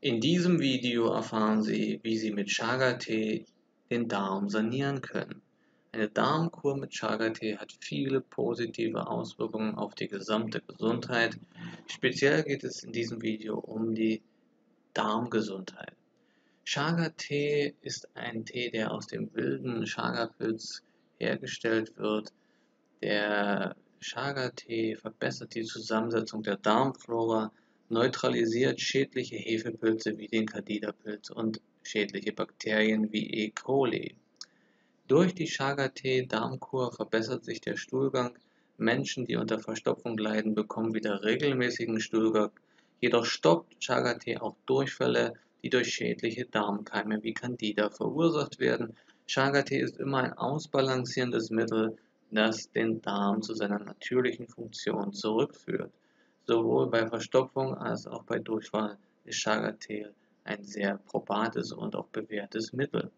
In diesem Video erfahren Sie, wie Sie mit Chaga-Tee den Darm sanieren können. Eine Darmkur mit Chaga-Tee hat viele positive Auswirkungen auf die gesamte Gesundheit. Speziell geht es in diesem Video um die Darmgesundheit. Chaga-Tee ist ein Tee, der aus dem wilden Chaga-Pilz hergestellt wird. Der Chaga-Tee verbessert die Zusammensetzung der Darmflora, neutralisiert schädliche Hefepilze wie den Candida-Pilz und schädliche Bakterien wie E. coli. Durch die Chaga-Tee-Darmkur verbessert sich der Stuhlgang. Menschen, die unter Verstopfung leiden, bekommen wieder regelmäßigen Stuhlgang. Jedoch stoppt Chaga-Tee auch Durchfälle, die durch schädliche Darmkeime wie Candida verursacht werden. Chaga-Tee ist immer ein ausbalancierendes Mittel, das den Darm zu seiner natürlichen Funktion zurückführt. Sowohl bei Verstopfung als auch bei Durchfall ist Chaga-Tee ein sehr probates und auch bewährtes Mittel.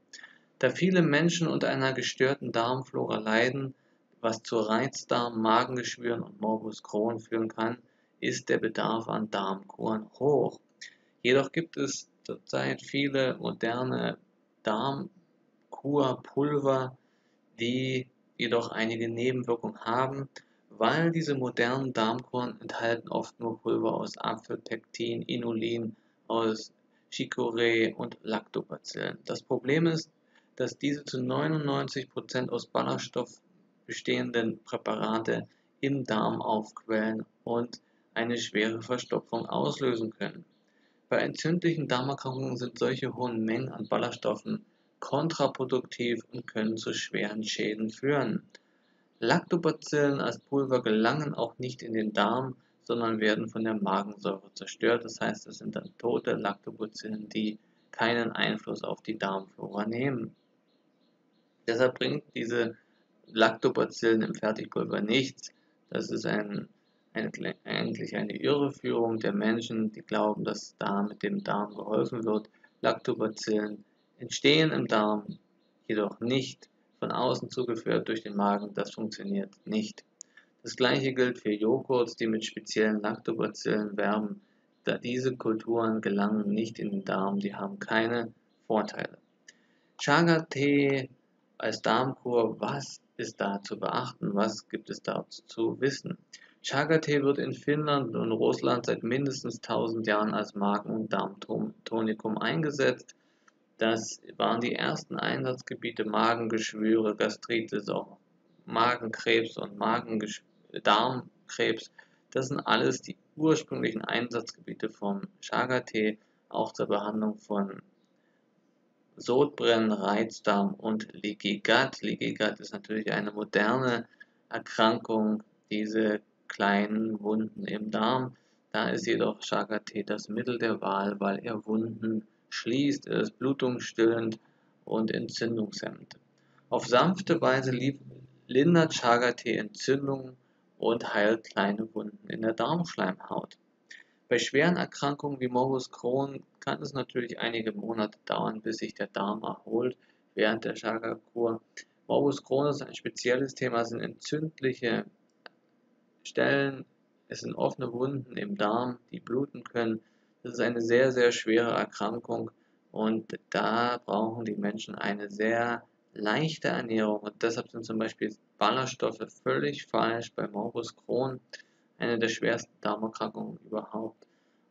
Da viele Menschen unter einer gestörten Darmflora leiden, was zu Reizdarm, Magengeschwüren und Morbus Crohn führen kann, ist der Bedarf an Darmkuren hoch. Jedoch gibt es zurzeit viele moderne Darmkurpulver, die jedoch einige Nebenwirkungen haben weil diese modernen Darmkuren enthalten oft nur Pulver aus Apfelpektin, Inulin, aus Chicorée und Lactobacillen. Das Problem ist, dass diese zu 99% aus Ballaststoff bestehenden Präparate im Darm aufquellen und eine schwere Verstopfung auslösen können. Bei entzündlichen Darmerkrankungen sind solche hohen Mengen an Ballaststoffen kontraproduktiv und können zu schweren Schäden führen. Lactobacillen als Pulver gelangen auch nicht in den Darm, sondern werden von der Magensäure zerstört. Das heißt, es sind dann tote Lactobacillen, die keinen Einfluss auf die Darmflora nehmen. Deshalb bringt diese Lactobacillen im Fertigpulver nichts. Das ist ein, eine, eigentlich eine Irreführung der Menschen, die glauben, dass da mit dem Darm geholfen wird. Lactobacillen entstehen im Darm, jedoch nicht von außen zugeführt durch den Magen, das funktioniert nicht. Das gleiche gilt für Joghurts, die mit speziellen Lactobacillen werben, da diese Kulturen gelangen nicht in den Darm, die haben keine Vorteile. Chaga-Tee als Darmkur, was ist da zu beachten, was gibt es da zu wissen? Chaga-Tee wird in Finnland und Russland seit mindestens 1000 Jahren als Magen- und Darmtonikum eingesetzt. Das waren die ersten Einsatzgebiete Magengeschwüre, Gastritis, auch Magenkrebs und Darmkrebs. Das sind alles die ursprünglichen Einsatzgebiete vom Chaga-Tee, auch zur Behandlung von Sodbrennen, Reizdarm und Leaky Gut. Leaky Gut ist natürlich eine moderne Erkrankung, diese kleinen Wunden im Darm. Da ist jedoch Chaga-Tee das Mittel der Wahl, weil er Wunden schließt, ist blutungsstillend und entzündungshemmend. Auf sanfte Weise lindert Chaga-Tee Entzündungen und heilt kleine Wunden in der Darmschleimhaut. Bei schweren Erkrankungen wie Morbus Crohn kann es natürlich einige Monate dauern, bis sich der Darm erholt während der Chaga-Kur. Morbus Crohn ist ein spezielles Thema, sind entzündliche Stellen, es sind offene Wunden im Darm, die bluten können das ist eine sehr, sehr schwere Erkrankung und da brauchen die Menschen eine sehr leichte Ernährung und deshalb sind zum Beispiel Ballaststoffe völlig falsch bei Morbus Crohn, eine der schwersten Darmerkrankungen überhaupt.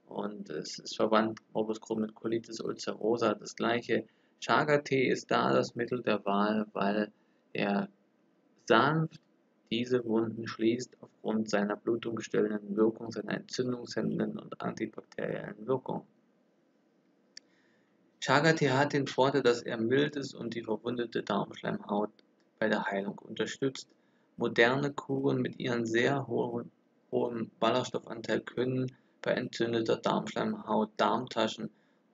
Und es ist verwandt Morbus Crohn mit Colitis ulcerosa. Das gleiche Chaga-Tee ist da das Mittel der Wahl, weil er sanft diese Wunden schließt aufgrund seiner blutungsstillenden Wirkung, seiner entzündungshemmenden und antibakteriellen Wirkung. Chaga-Tee hat den Vorteil, dass er mild ist und die verwundete Darmschleimhaut bei der Heilung unterstützt. Moderne Kuren mit ihrem sehr hohen, hohen Ballaststoffanteil können bei entzündeter Darmschleimhaut, Darmtaschen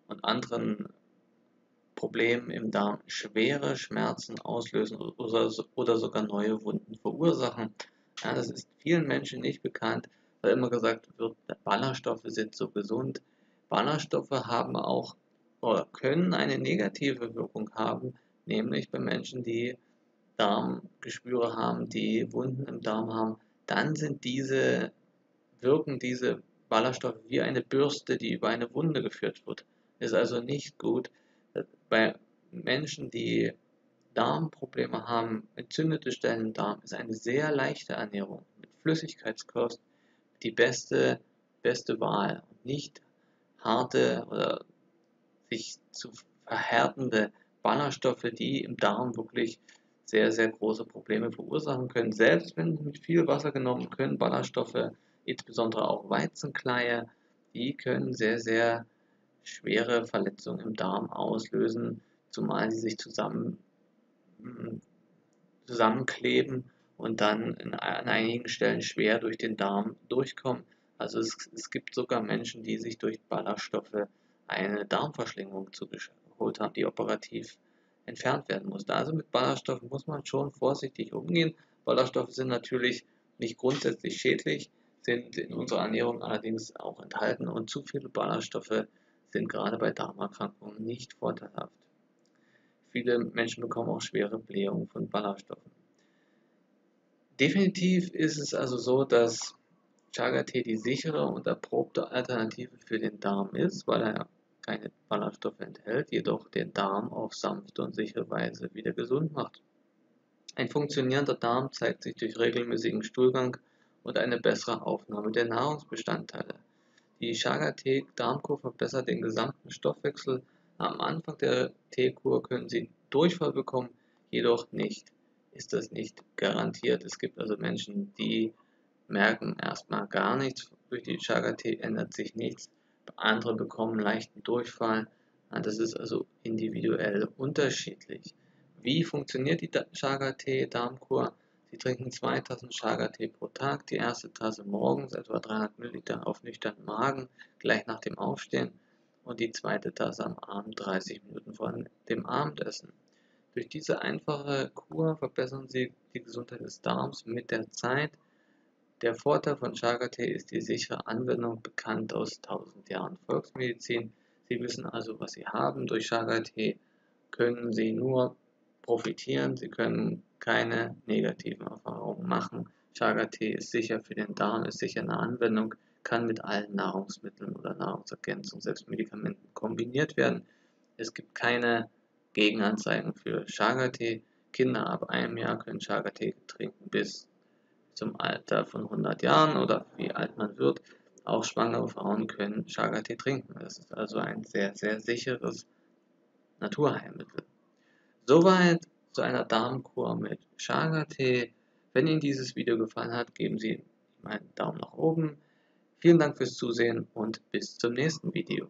und anderen Problemen im Darm schwere Schmerzen auslösen oder, oder sogar neue Wunden verursachen. Ja, das ist vielen Menschen nicht bekannt, weil immer gesagt wird, Ballaststoffe sind so gesund. Ballaststoffe haben auch oder können eine negative Wirkung haben, nämlich bei Menschen, die Darmgeschwüre haben, die Wunden im Darm haben, dann sind diese, wirken diese Ballaststoffe wie eine Bürste, die über eine Wunde geführt wird. Ist also nicht gut. Bei Menschen, die Darmprobleme haben, entzündete Stellen im Darm, ist eine sehr leichte Ernährung mit Flüssigkeitskost die beste, beste Wahl. Und nicht harte oder sich zu verhärtende Ballaststoffe, die im Darm wirklich sehr, sehr große Probleme verursachen können. Selbst wenn mit viel Wasser genommen können Ballaststoffe, insbesondere auch Weizenkleie, die können sehr, sehr schwere Verletzungen im Darm auslösen, zumal sie sich zusammen, hm, zusammenkleben und dann an einigen Stellen schwer durch den Darm durchkommen. Also es, es gibt sogar Menschen, die sich durch Ballaststoffe eine Darmverschlingung zugeholt haben, die operativ entfernt werden musste. Also mit Ballaststoffen muss man schon vorsichtig umgehen. Ballaststoffe sind natürlich nicht grundsätzlich schädlich, sind in unserer Ernährung allerdings auch enthalten und zu viele Ballaststoffe sind gerade bei Darmerkrankungen nicht vorteilhaft. Viele Menschen bekommen auch schwere Blähungen von Ballaststoffen. Definitiv ist es also so, dass Chaga-Tee die sichere und erprobte Alternative für den Darm ist, weil er keine Ballaststoffe enthält, jedoch den Darm auf sanfte und sichere Weise wieder gesund macht. Ein funktionierender Darm zeigt sich durch regelmäßigen Stuhlgang und eine bessere Aufnahme der Nahrungsbestandteile. Die Chaga-Tee-Darmkur verbessert den gesamten Stoffwechsel. Am Anfang der Teekur können Sie Durchfall bekommen, jedoch nicht. Ist das nicht garantiert. Es gibt also Menschen, die merken erstmal gar nichts. Durch die Chaga-Tee ändert sich nichts andere bekommen leichten Durchfall. Das ist also individuell unterschiedlich. Wie funktioniert die Chaga-Tee-Darmkur? Sie trinken zwei Tassen Chaga-Tee pro Tag. Die erste Tasse morgens, etwa 300 Milliliter auf nüchternen Magen, gleich nach dem Aufstehen. Und die zweite Tasse am Abend 30 Minuten vor dem Abendessen. Durch diese einfache Kur verbessern Sie die Gesundheit des Darms mit der Zeit der Vorteil von Chaga-Tee ist die sichere Anwendung, bekannt aus tausend Jahren Volksmedizin. Sie wissen also, was Sie haben. Durch Chaga-Tee können Sie nur profitieren, Sie können keine negativen Erfahrungen machen. Chaga-Tee ist sicher für den Darm, ist sicher eine Anwendung, kann mit allen Nahrungsmitteln oder Nahrungsergänzungen, selbst Medikamenten kombiniert werden. Es gibt keine Gegenanzeigen für Chaga-Tee. Kinder ab einem Jahr können Chaga-Tee trinken bis zum Alter von 100 Jahren oder wie alt man wird. Auch schwangere Frauen können Chaga-Tee trinken. Das ist also ein sehr, sehr sicheres Naturheilmittel. Soweit zu einer Darmkur mit Chaga-Tee. Wenn Ihnen dieses Video gefallen hat, geben Sie einen Daumen nach oben. Vielen Dank fürs Zusehen und bis zum nächsten Video.